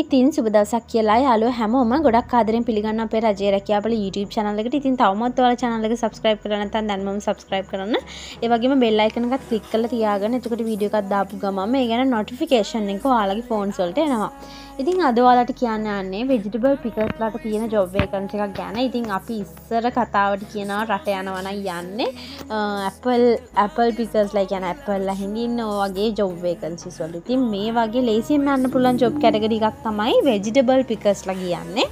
ඉතින් සුබදසක් කියලා යාලු හැමෝම ගොඩක් ආදරෙන් පිළිගන්න අපේ රජය රැකියාවල YouTube channel එකට. ඉතින් තවමත් ඔයාලා channel එක subscribe කරලා නැත්නම් දැන්මම subscribe කරන්න. ඒ වගේම bell icon එකත් click කරලා තියාගන්න. එතකොට වීඩියෝ එකක් දාපු ගමන් මේ ගැන notification එක ඔයාලගේ phones වලට එනවා. ඉතින් අද ඔයාලට කියන්න යන්නේ vegetable pickers ලට තියෙන job vacancy එකක් ගැන. ඉතින් අපි ඉස්සර කතාවට කියනවා රට යනවා නම් යන්නේ Apple Apple pickers ලා. කියන්නේ Apple ලා හින්දින්න වගේ job vacancies වල. ඉතින් මේ වගේ ලේසියෙන් යන්න පුළුවන් job category එකක් තමයි vegetable pickers ලා කියන්නේ.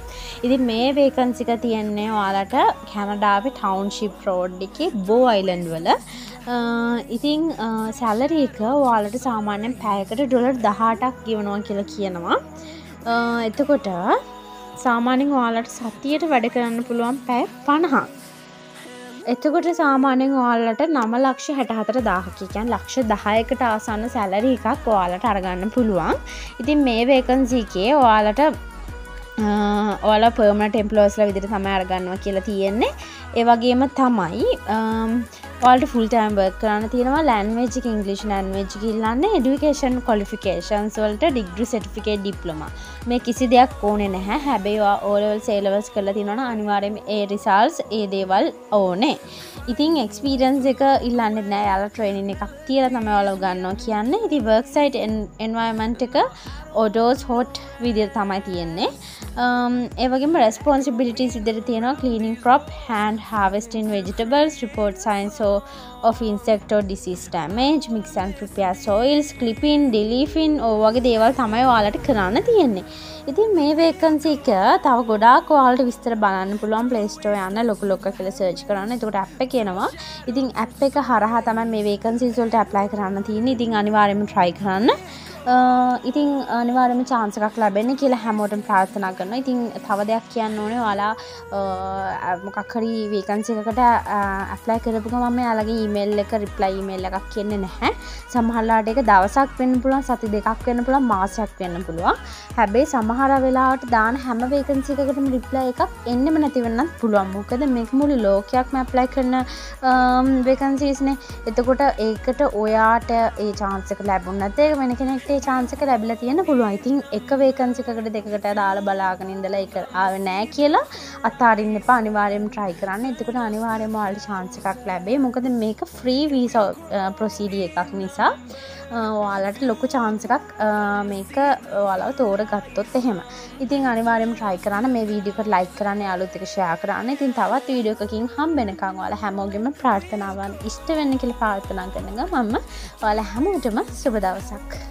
ඉතින් මේ vacancy එක තියෙන්නේ ඔයාලට කැනඩාවේ township road එකේ Bow Island වල. ඉතිං සැලරි එක ඔයාලට සාමාන්‍යයෙන් පැයකට ඩොලර් දහටක් ගෙවනවා කියලා කියනවා එතකොට සාමාන්‍යෙන් ඔයාලට සතියට වැඩ කරන්න පුළුවන් පැය පණහා එතකොට සාමාන්‍යෙන් ඔයාලට නම ලක්ෂ හැට හතර දාහකිකයන් ලක්ෂ දහයකට ආසන්න සැලරි එකක් ඔයාලට අරගන්න පුළුවන්. ඉතින් මේ වේකන්සීකේ ඔයාලට ඕල පර්ම ටෙම්පලෝස්ල විදිර තම අරගන්නවා කියලා තියෙන්නේ. ඒවගේම තමයි ඔල්ට ෆුල්ටෑම් බර්ක් කරන්න තියෙනවා ලැන්වේජික ඉංගලිෂ් ලන්වේජ් කිල්ලන්න එඩුකේෂන් කොලිෆිකේෂන්ස් වලට ඩිග්‍රි සටිෆිකේට් ඩිප්ලොම මේ කිසි දෙයක් ඕනෙ නැහැ. හැබේවා ඕලවල් සේලවස් කරලා තිනවන අනිවාරම ඒ රිසල්ස් ඒ දේවල් ඕනේ. ඉතින් එක්ස්පීරන්ස් එක ඉල්ලන්න නෑ යාල ට්‍රේනින් එකක් තියල තම ඔලව ගන්නවා කියන්න. ඉති වර්ක්සයිට් එන්වයිමන්ට් එක ඔඩෝස් හොට් විදිර තමයි තියෙන්නේ. ඒවගේම රස්පොන්සිබිලිටි සිදර තියෙනවා. Cleaning prop hand harvesting vegetables report science of insect or disease damage mix and prepare soils clipping delifin ඕවගේ දේවල් තමයි ඔයාලට කරන්න තියෙන්නේ. ඉතින් මේ වේකන්සික තව ගොඩාක් ඔයාලට විස්තර බලන්න පුළුවන් ප්ලේස්ටෝ යන්න ලොකු ලොක්ක කියල සර්ච් කරන්න. එතකොට ඇප් කියනවා ඉතින් ඇප් එක හරහා තමයි මේ වේකන්සිල්ට ඇප්ලයි කරන්න තියෙන ඉතින් අනිවාර්යම ට්‍රයි කරන්න. ඉතින් අනිවාරම චාන්සකක් ලැබෙන කියලා හැමෝටම ප්‍රාර්ථනා කරන ඉතින් තව දෙයක් කියන්න ඕනේ. වාලා මොකක්හරි වේකන්සිකට ඇප්ලයි කරපුක මම යාලගේ ඊමේල් එක රිප්ලයි මේල් එකක් කියන්නේ නැහැ. සමහල්ලාට එක දවසක් වෙන්න පුළුවන් සති දෙකක් වෙන්න පුළුවන් මාසයක් වෙන්න පුළුවන්. හැබැයි සමහර වෙලාවට දාන හැම වේකන්සිකකටම රිප්ලයි එකක් එන්නෙම නැතිවන්නත් පුළුවන්. මොකද මේක මුළු ලෝකයක්ම ඇප්ලයි කරන වේකන්සිස්නේ එතකොට ඒකට ඔයාට ඒ චාන්සක ලැබුන්නත් ඒක වෙන කෙනෙක්ට ඒ චාන්සක ලැබිල තියෙන පුළුවන්. ඉතින් එක වේකන්සිකට දෙකට දාල බලාගෙන ඉඳලා එක ආව නෑ කියලා අත්තාරින්න එපා. අනිවාර්යම ට්‍රයි කරන්න. එතකට අනිවාර්යම වලට චාන්සකක් ලැබේ මොකද මේක ෆ්‍රී වීස ප්‍රොසීඩිය එකක් නිසා uh, ඔයාලට ලොකු චාන්සකක් uh, මේක ඔයාලාව තෝර ගත්තොත් එහෙම. ඉතින් අනිවාරම ට්‍රයි කරන්න. මේ වීඩියකට ලයික් කරන්න අලුත්තක ෂයා කරන්න. ඉතින් තවත් වීඩියෝකින් හම් වෙනකං වාල හැමෝගෙම ප්‍රාර්ථනාවන් ඉෂ්ට වෙන්න කියල ප්‍රාර්ථනා කරනග මම ඔයාල හැමෝටම සුබදවසක්.